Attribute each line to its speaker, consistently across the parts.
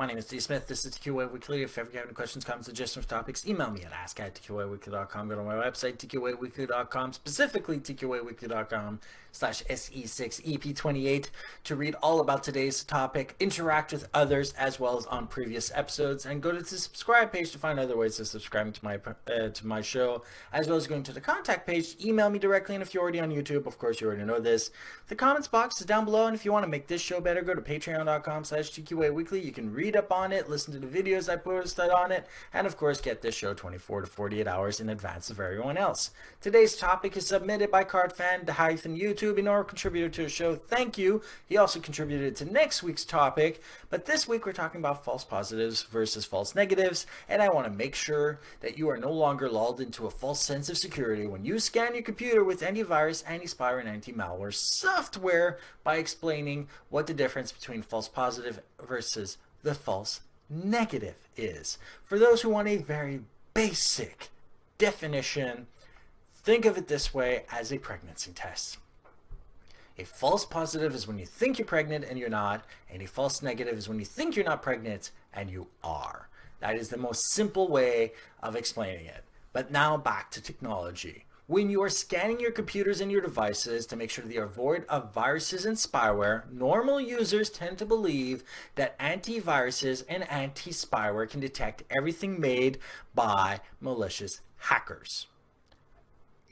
Speaker 1: My name is Steve Smith. This is TQA Weekly. If ever you have any questions, comments, suggestions, topics, email me at ask at tqaweekly.com. Go to my website, tqaweekly.com, specifically tqaweekly.com slash SE6EP28 to read all about today's topic, interact with others as well as on previous episodes, and go to the subscribe page to find other ways of subscribing to my uh, to my show, as well as going to the contact page email me directly. And if you're already on YouTube, of course, you already know this. The comments box is down below, and if you want to make this show better, go to patreon.com slash TQA Weekly. You can read up on it, listen to the videos I posted on it, and of course, get this show 24 to 48 hours in advance of everyone else. Today's topic is submitted by CardFan hyphen YouTube, an or contributor to the show. Thank you. He also contributed to next week's topic, but this week we're talking about false positives versus false negatives, and I want to make sure that you are no longer lulled into a false sense of security when you scan your computer with antivirus, anti-spyware, and anti-malware software by explaining what the difference between false positive versus the false negative is. For those who want a very basic definition, think of it this way as a pregnancy test. A false positive is when you think you're pregnant and you're not, and a false negative is when you think you're not pregnant and you are. That is the most simple way of explaining it. But now back to technology. When you are scanning your computers and your devices to make sure they are void of viruses and spyware, normal users tend to believe that antiviruses and anti-spyware can detect everything made by malicious hackers.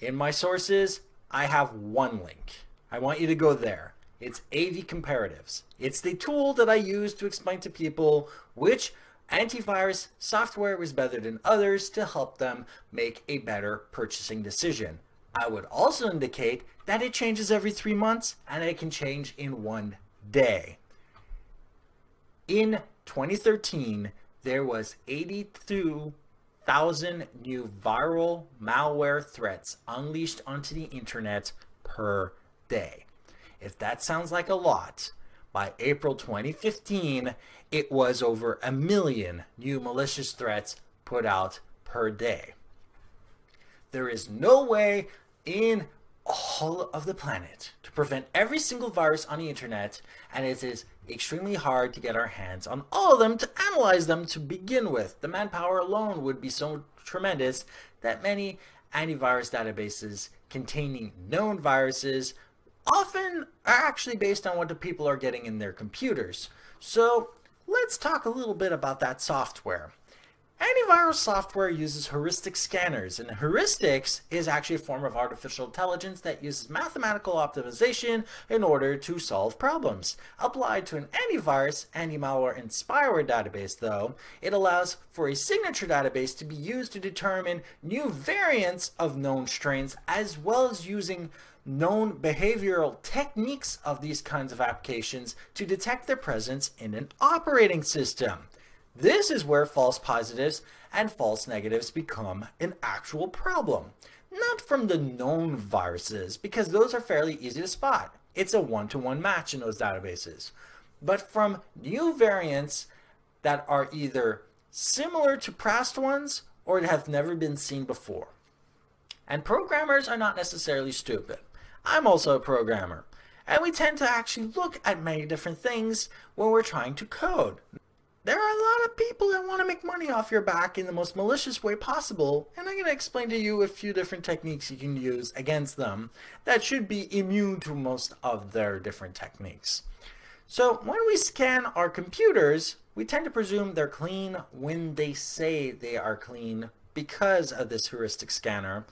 Speaker 1: In my sources, I have one link. I want you to go there. It's AV Comparatives. It's the tool that I use to explain to people which antivirus software was better than others to help them make a better purchasing decision. I would also indicate that it changes every three months and it can change in one day. In 2013, there was 82,000 new viral malware threats unleashed onto the internet per day. If that sounds like a lot, by April 2015, it was over a million new malicious threats put out per day. There is no way in all of the planet to prevent every single virus on the internet, and it is extremely hard to get our hands on all of them to analyze them to begin with. The manpower alone would be so tremendous that many antivirus databases containing known viruses often are actually based on what the people are getting in their computers. So let's talk a little bit about that software. Antivirus software uses heuristic scanners, and heuristics is actually a form of artificial intelligence that uses mathematical optimization in order to solve problems. Applied to an antivirus, anti-malware, and spyware database, though, it allows for a signature database to be used to determine new variants of known strains, as well as using known behavioral techniques of these kinds of applications to detect their presence in an operating system. This is where false positives and false negatives become an actual problem. Not from the known viruses, because those are fairly easy to spot. It's a one-to-one -one match in those databases. But from new variants that are either similar to past ones or have never been seen before. And programmers are not necessarily stupid. I'm also a programmer, and we tend to actually look at many different things when we're trying to code. There are a lot of people that want to make money off your back in the most malicious way possible, and I'm going to explain to you a few different techniques you can use against them that should be immune to most of their different techniques. So when we scan our computers, we tend to presume they're clean when they say they are clean because of this heuristic scanner,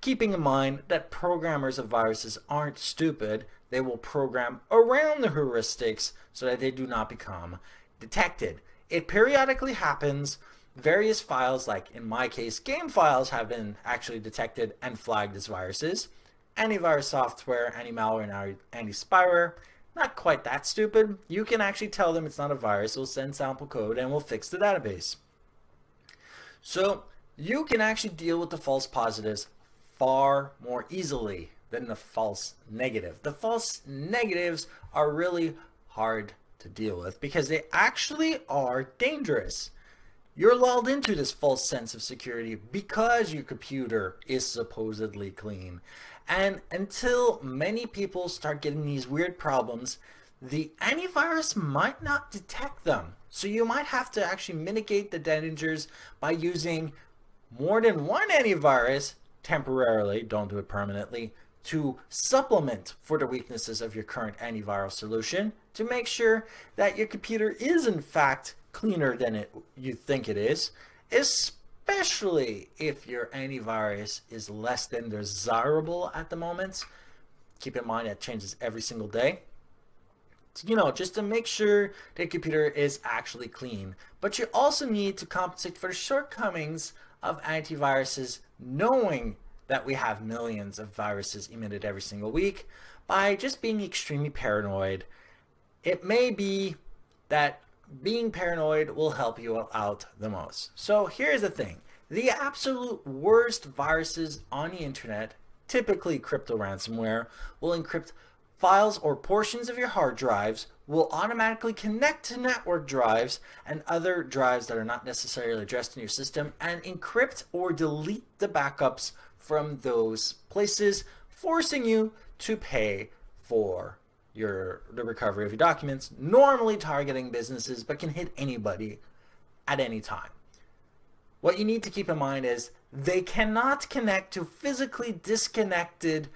Speaker 1: keeping in mind that programmers of viruses aren't stupid. They will program around the heuristics so that they do not become detected. It periodically happens. Various files, like in my case, game files, have been actually detected and flagged as viruses. Antivirus software, anti-malware, and anti-spyware, not quite that stupid. You can actually tell them it's not a virus. We'll send sample code and we'll fix the database. So you can actually deal with the false positives far more easily than the false negative. The false negatives are really hard to deal with because they actually are dangerous. You're lulled into this false sense of security because your computer is supposedly clean. And until many people start getting these weird problems, the antivirus might not detect them. So you might have to actually mitigate the dangers by using more than one antivirus temporarily, don't do it permanently, to supplement for the weaknesses of your current antivirus solution to make sure that your computer is in fact cleaner than it you think it is, especially if your antivirus is less than desirable at the moment. Keep in mind that changes every single day you know, just to make sure the computer is actually clean. But you also need to compensate for the shortcomings of antiviruses, knowing that we have millions of viruses emitted every single week by just being extremely paranoid. It may be that being paranoid will help you out the most. So here's the thing. The absolute worst viruses on the internet, typically crypto ransomware, will encrypt files or portions of your hard drives will automatically connect to network drives and other drives that are not necessarily addressed in your system and encrypt or delete the backups from those places, forcing you to pay for your the recovery of your documents, normally targeting businesses but can hit anybody at any time. What you need to keep in mind is they cannot connect to physically disconnected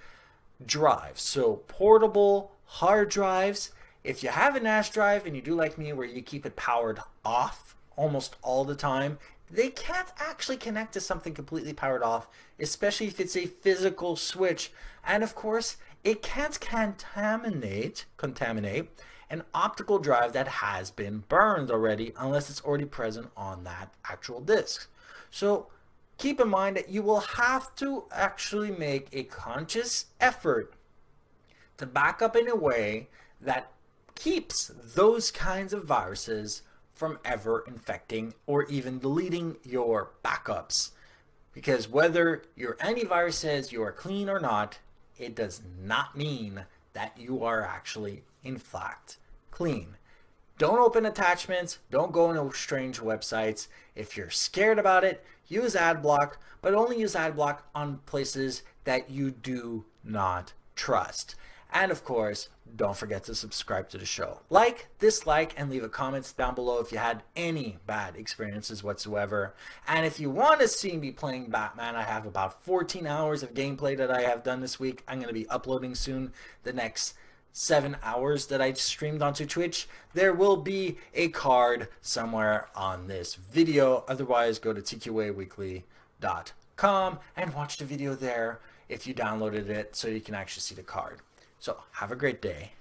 Speaker 1: drives. So portable hard drives. If you have a NAS drive and you do like me where you keep it powered off almost all the time, they can't actually connect to something completely powered off, especially if it's a physical switch. And of course, it can't contaminate, contaminate an optical drive that has been burned already unless it's already present on that actual disk. So keep in mind that you will have to actually make a conscious effort to back up in a way that keeps those kinds of viruses from ever infecting or even deleting your backups. Because whether your antivirus says you are clean or not, it does not mean that you are actually, in fact, clean. Don't open attachments. Don't go into strange websites. If you're scared about it, use AdBlock, but only use AdBlock on places that you do not trust. And of course, don't forget to subscribe to the show. Like, dislike, and leave a comment down below if you had any bad experiences whatsoever. And if you want to see me playing Batman, I have about 14 hours of gameplay that I have done this week. I'm going to be uploading soon the next seven hours that I streamed onto Twitch, there will be a card somewhere on this video. Otherwise, go to tqaweekly.com and watch the video there if you downloaded it so you can actually see the card. So have a great day.